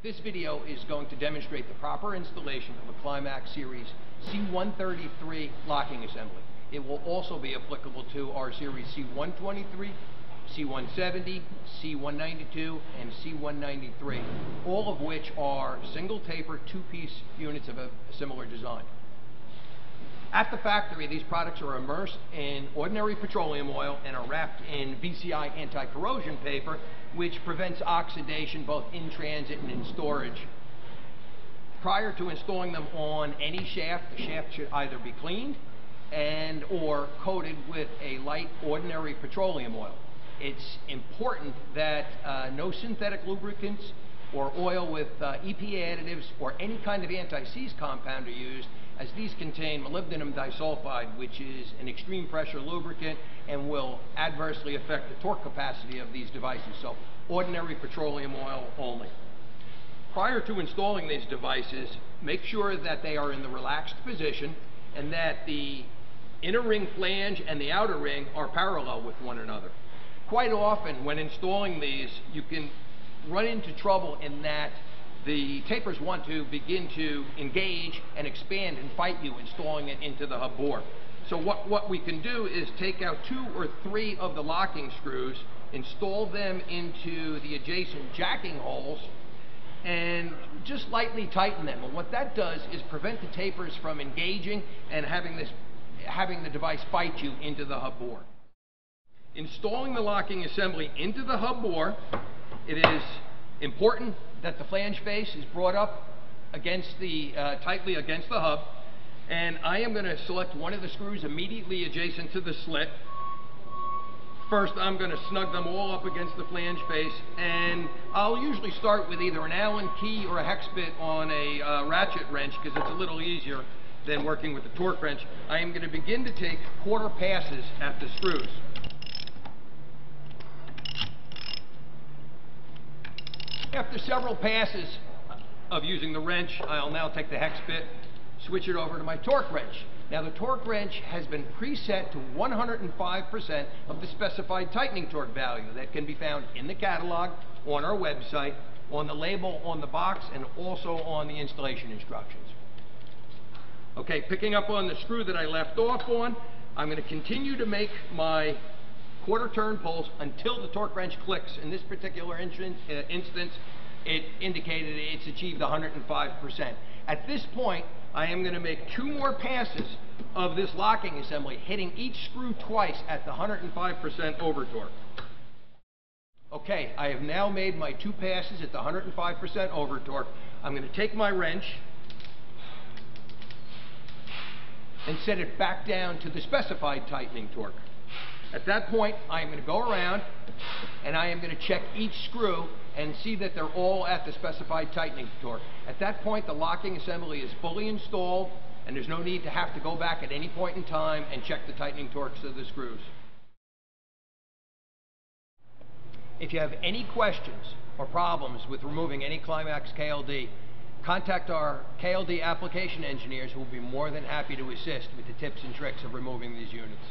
This video is going to demonstrate the proper installation of a Climax Series C133 locking assembly. It will also be applicable to our Series C123, C170, C192, and C193, all of which are single taper two-piece units of a similar design. At the factory, these products are immersed in ordinary petroleum oil and are wrapped in VCI anti-corrosion paper, which prevents oxidation both in transit and in storage. Prior to installing them on any shaft, the shaft should either be cleaned and or coated with a light ordinary petroleum oil. It's important that uh, no synthetic lubricants or oil with uh, EPA additives or any kind of anti-seize compound are used as these contain molybdenum disulfide, which is an extreme pressure lubricant and will adversely affect the torque capacity of these devices. So ordinary petroleum oil only. Prior to installing these devices, make sure that they are in the relaxed position and that the inner ring flange and the outer ring are parallel with one another. Quite often when installing these, you can run into trouble in that the tapers want to begin to engage and expand and fight you installing it into the hub bore. So what, what we can do is take out two or three of the locking screws, install them into the adjacent jacking holes, and just lightly tighten them. And what that does is prevent the tapers from engaging and having, this, having the device fight you into the hub bore. Installing the locking assembly into the hub bore, it is important that the flange face is brought up against the, uh, tightly against the hub. And I am going to select one of the screws immediately adjacent to the slit. First, I'm going to snug them all up against the flange face, and I'll usually start with either an Allen key or a hex bit on a uh, ratchet wrench because it's a little easier than working with the torque wrench. I am going to begin to take quarter passes at the screws. After several passes of using the wrench, I'll now take the hex bit, switch it over to my torque wrench. Now the torque wrench has been preset to 105% of the specified tightening torque value that can be found in the catalog, on our website, on the label on the box, and also on the installation instructions. Okay, picking up on the screw that I left off on, I'm going to continue to make my quarter turn pulls until the torque wrench clicks. In this particular uh, instance, it indicated it's achieved 105%. At this point, I am going to make two more passes of this locking assembly, hitting each screw twice at the 105% over torque. Okay, I have now made my two passes at the 105% over torque. I'm going to take my wrench and set it back down to the specified tightening torque. At that point, I am going to go around and I am going to check each screw and see that they're all at the specified tightening torque. At that point, the locking assembly is fully installed and there's no need to have to go back at any point in time and check the tightening torques of the screws. If you have any questions or problems with removing any Climax KLD, contact our KLD application engineers who will be more than happy to assist with the tips and tricks of removing these units.